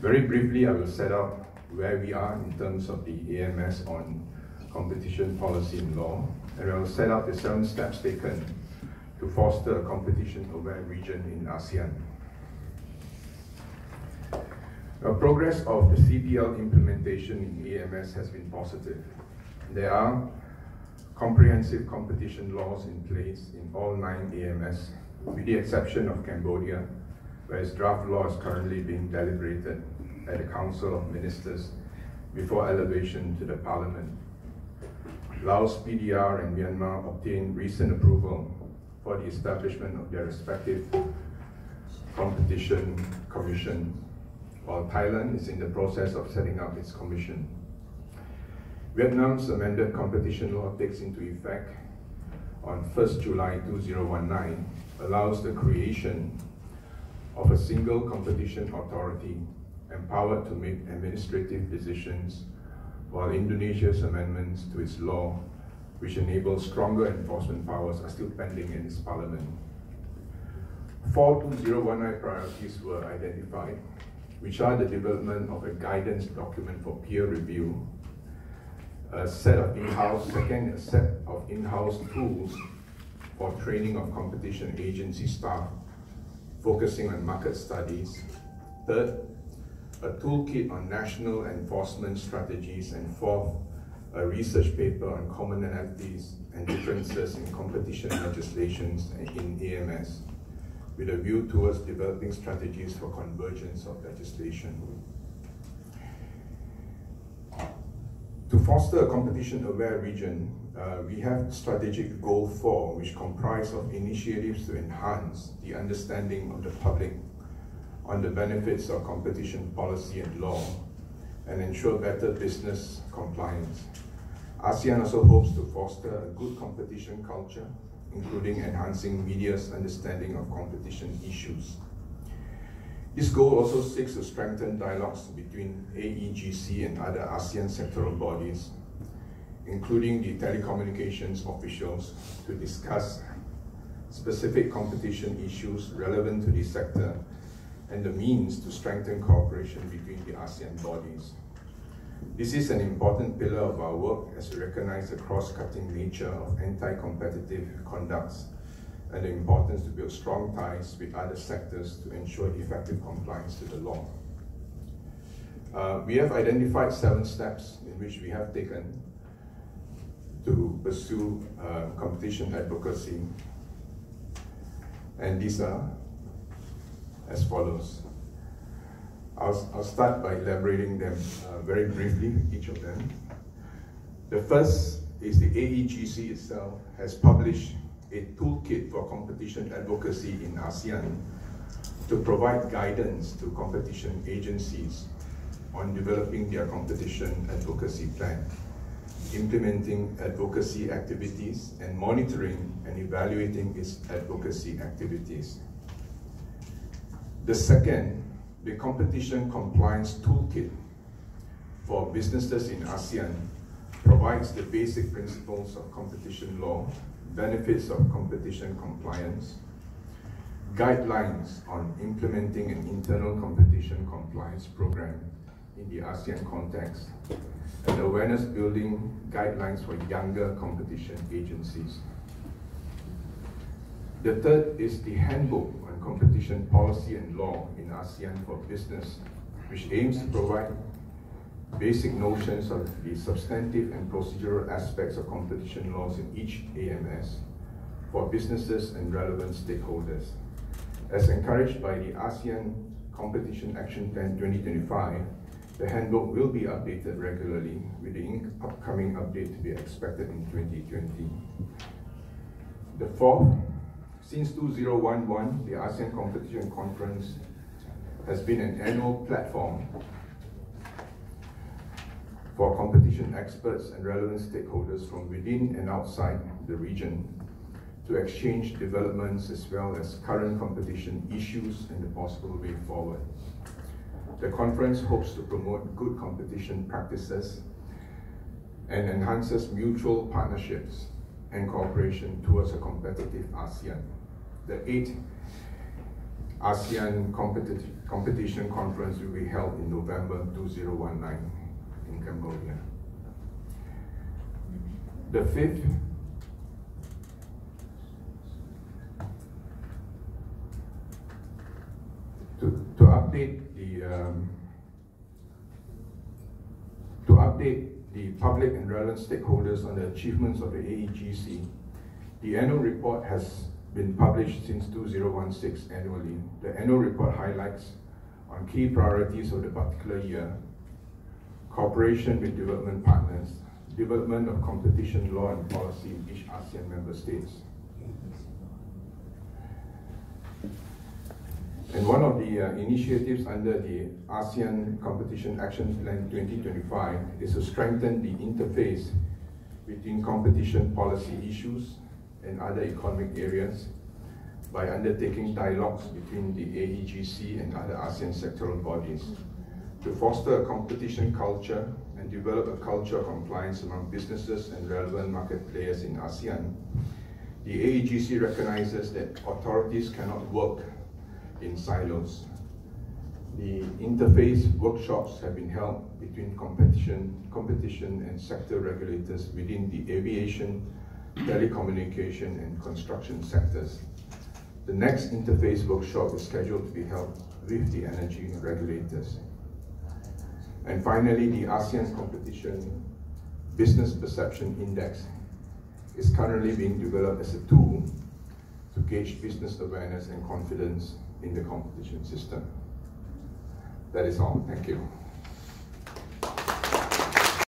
Very briefly, I will set out where we are in terms of the AMS on competition policy and law, and I will set out the seven steps taken to foster a competition-aware region in ASEAN. The progress of the CPL implementation in AMS has been positive. There are comprehensive competition laws in place in all nine AMS, with the exception of Cambodia, where its draft law is currently being deliberated at the Council of Ministers before elevation to the Parliament. Laos, PDR, and Myanmar obtained recent approval for the establishment of their respective competition commission, while Thailand is in the process of setting up its commission. Vietnam's amended competition law takes into effect on 1st July 2019, allows the creation of a single competition authority empowered to make administrative decisions, while Indonesia's amendments to its law, which enable stronger enforcement powers, are still pending in its parliament. Four 2019 priorities were identified, which are the development of a guidance document for peer review, a set of in-house, second, a set of in-house tools for training of competition agency staff, focusing on market studies. Third, a toolkit on national enforcement strategies, and fourth, a research paper on commonalities and differences in competition legislations in AMS, with a view towards developing strategies for convergence of legislation. To foster a competition-aware region, uh, we have strategic goal four, which comprise of initiatives to enhance the understanding of the public on the benefits of competition policy and law and ensure better business compliance. ASEAN also hopes to foster a good competition culture, including enhancing media's understanding of competition issues. This goal also seeks to strengthen dialogues between AEGC and other ASEAN sectoral bodies, including the telecommunications officials, to discuss specific competition issues relevant to the sector and the means to strengthen cooperation between the ASEAN bodies. This is an important pillar of our work as we recognize the cross-cutting nature of anti-competitive conducts and the importance to build strong ties with other sectors to ensure effective compliance to the law. Uh, we have identified seven steps in which we have taken to pursue uh, competition advocacy. And these are as follows. I'll, I'll start by elaborating them uh, very briefly, each of them. The first is the AEGC itself has published a toolkit for competition advocacy in ASEAN to provide guidance to competition agencies on developing their competition advocacy plan, implementing advocacy activities, and monitoring and evaluating its advocacy activities. The second, the Competition Compliance Toolkit for businesses in ASEAN provides the basic principles of competition law, benefits of competition compliance, guidelines on implementing an internal competition compliance program in the ASEAN context, and awareness building guidelines for younger competition agencies. The third is the Handbook on Competition Policy and Law in ASEAN for Business, which aims to provide basic notions of the substantive and procedural aspects of competition laws in each AMS for businesses and relevant stakeholders. As encouraged by the ASEAN Competition Action Plan 2025, the handbook will be updated regularly with the upcoming update to be expected in 2020. The fourth since 2011, the ASEAN Competition Conference has been an annual platform for competition experts and relevant stakeholders from within and outside the region to exchange developments as well as current competition issues and the possible way forward. The conference hopes to promote good competition practices and enhances mutual partnerships and cooperation towards a competitive ASEAN the eighth ASEAN competitive, competition conference will be held in November 2019 in Cambodia. The fifth to, to update the um, to update the public and relevant stakeholders on the achievements of the AEGC. The annual report has been published since 2016 annually. The annual report highlights on key priorities of the particular year, cooperation with development partners, development of competition law and policy in each ASEAN member states. And one of the uh, initiatives under the ASEAN Competition Action Plan 2025 is to strengthen the interface between competition policy issues and other economic areas by undertaking dialogues between the AEGC and other ASEAN sectoral bodies to foster a competition culture and develop a culture of compliance among businesses and relevant market players in ASEAN. The AEGC recognizes that authorities cannot work in silos. The interface workshops have been held between competition, competition and sector regulators within the aviation, telecommunication and construction sectors. The next interface workshop is scheduled to be held with the energy regulators. And finally, the ASEAN Competition Business Perception Index is currently being developed as a tool to gauge business awareness and confidence in the competition system. That is all. Thank you.